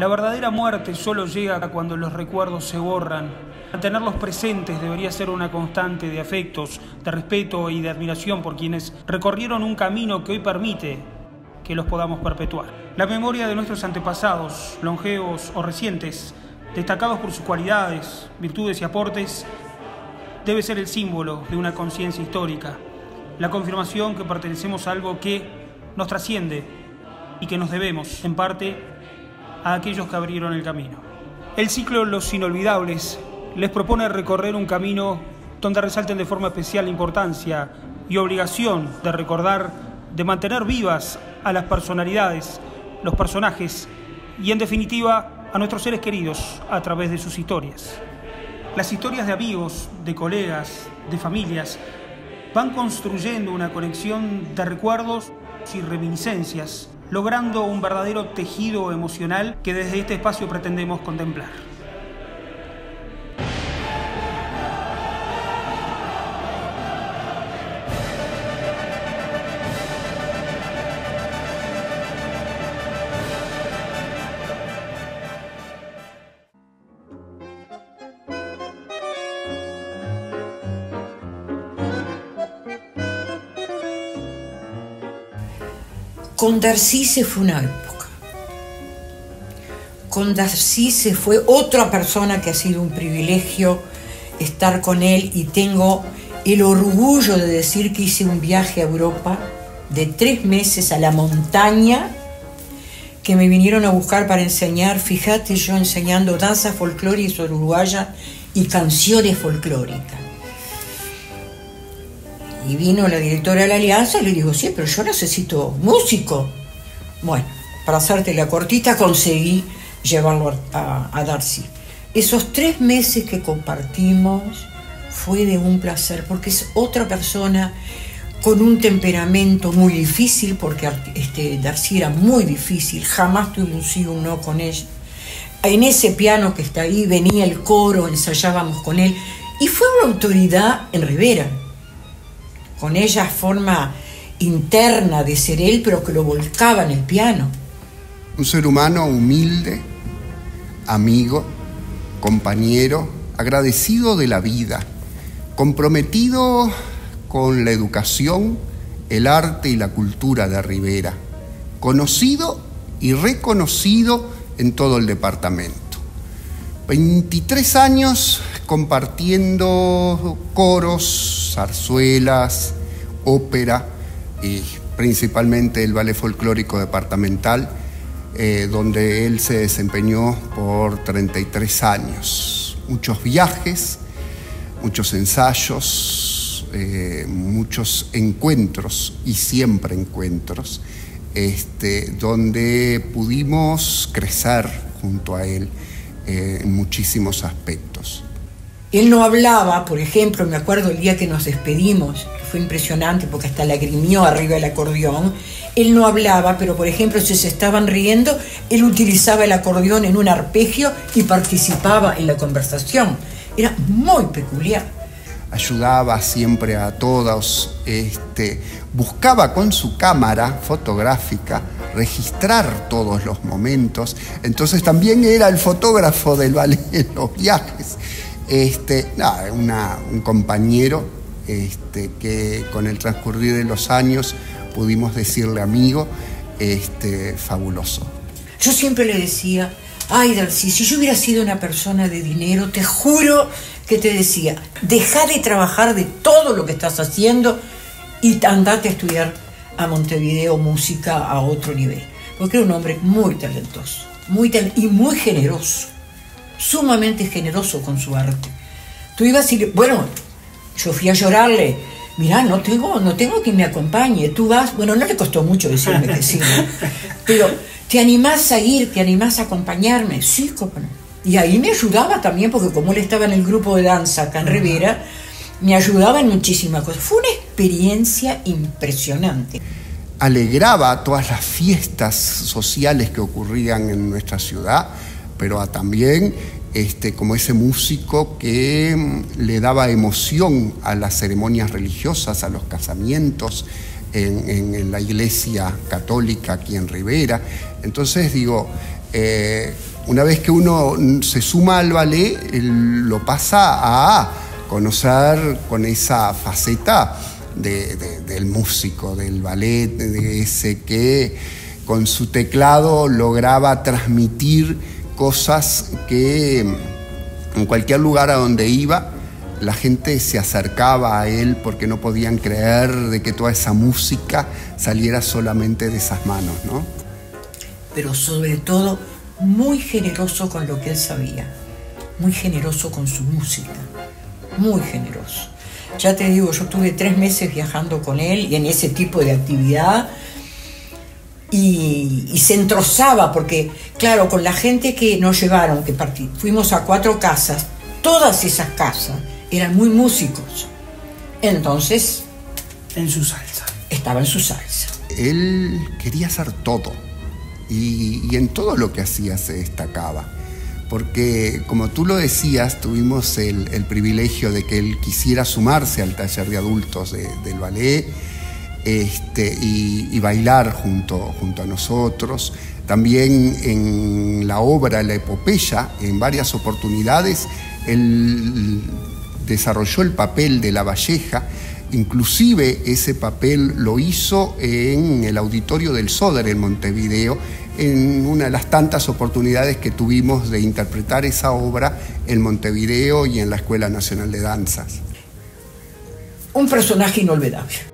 La verdadera muerte solo llega cuando los recuerdos se borran. Mantenerlos presentes debería ser una constante de afectos, de respeto y de admiración por quienes recorrieron un camino que hoy permite que los podamos perpetuar. La memoria de nuestros antepasados, longevos o recientes, destacados por sus cualidades, virtudes y aportes, debe ser el símbolo de una conciencia histórica, la confirmación que pertenecemos a algo que nos trasciende y que nos debemos, en parte, a aquellos que abrieron el camino. El ciclo Los Inolvidables les propone recorrer un camino donde resalten de forma especial la importancia y obligación de recordar, de mantener vivas a las personalidades, los personajes y en definitiva a nuestros seres queridos a través de sus historias. Las historias de amigos, de colegas, de familias van construyendo una conexión de recuerdos y reminiscencias, logrando un verdadero tejido emocional que desde este espacio pretendemos contemplar. Con Darcy se fue una época. Con Darcy se fue otra persona que ha sido un privilegio estar con él y tengo el orgullo de decir que hice un viaje a Europa de tres meses a la montaña que me vinieron a buscar para enseñar, fíjate yo enseñando danza folclórica uruguaya y canciones folclóricas. Y vino la directora de la alianza y le digo, sí, pero yo necesito músico. Bueno, para hacerte la cortita conseguí llevarlo a, a Darcy. Esos tres meses que compartimos fue de un placer porque es otra persona con un temperamento muy difícil, porque este, Darcy era muy difícil, jamás tuve un sí o un no con ella. En ese piano que está ahí venía el coro, ensayábamos con él, y fue una autoridad en Rivera con ella forma interna de ser él, pero que lo volcaba en el piano. Un ser humano humilde, amigo, compañero, agradecido de la vida, comprometido con la educación, el arte y la cultura de Rivera, conocido y reconocido en todo el departamento. 23 años compartiendo coros, zarzuelas, ópera y principalmente el ballet folclórico departamental, eh, donde él se desempeñó por 33 años. Muchos viajes, muchos ensayos, eh, muchos encuentros y siempre encuentros, este, donde pudimos crecer junto a él eh, en muchísimos aspectos. Él no hablaba, por ejemplo, me acuerdo el día que nos despedimos, que fue impresionante porque hasta lagrimió arriba del acordeón. Él no hablaba, pero por ejemplo, si se estaban riendo, él utilizaba el acordeón en un arpegio y participaba en la conversación. Era muy peculiar. Ayudaba siempre a todos, este, buscaba con su cámara fotográfica registrar todos los momentos. Entonces también era el fotógrafo del ballet los viajes. Este, un compañero este, que con el transcurrir de los años pudimos decirle amigo, este, fabuloso. Yo siempre le decía, ay Darcy, si yo hubiera sido una persona de dinero, te juro que te decía, deja de trabajar de todo lo que estás haciendo y andate a estudiar a Montevideo música a otro nivel. Porque era un hombre muy talentoso, muy y muy generoso sumamente generoso con su arte. Tú ibas y, bueno, yo fui a llorarle, mirá, no tengo, no tengo quien me acompañe, tú vas, bueno, no le costó mucho decirme que sí, pero te animás a ir, te animás a acompañarme, sí, cómo Y ahí me ayudaba también, porque como él estaba en el grupo de danza acá en Rivera, me ayudaba en muchísimas cosas. Fue una experiencia impresionante. Alegraba todas las fiestas sociales que ocurrían en nuestra ciudad pero también este, como ese músico que mm, le daba emoción a las ceremonias religiosas, a los casamientos en, la iglesia católica aquí en Rivera. Entonces digo, Eh, una vez que uno se suma al ballet, lo pasa a conocer con esa faceta del músico, del ballet, de ese que con su teclado lograba transmitir cosas que en cualquier lugar a donde iba, la gente se acercaba a él porque no podían creer de que toda esa música saliera solamente de esas manos, ¿no? Pero sobre todo muy generoso con lo que él sabía, muy generoso con su música, muy generoso. Ya te digo, yo tuve tres meses viajando con él y en ese tipo de actividad y, se entrozaba, porque claro, con la gente que nos llevaron, que fuimos a cuatro casas, todas esas casas eran muy músicos. Entonces... En su salsa. Estaba en su salsa. Él quería hacer todo y, en todo lo que hacía se destacaba. Porque, como tú lo decías, tuvimos el, privilegio de que él quisiera sumarse al taller de adultos del ballet este, y, bailar junto, junto a nosotros. También en la obra La Epopeya, en varias oportunidades, él desarrolló el papel de la Valleja, inclusive ese papel lo hizo en el auditorio del Soder en Montevideo, en una de las tantas oportunidades que tuvimos de interpretar esa obra en Montevideo y en la Escuela Nacional de Danzas. Un personaje inolvidable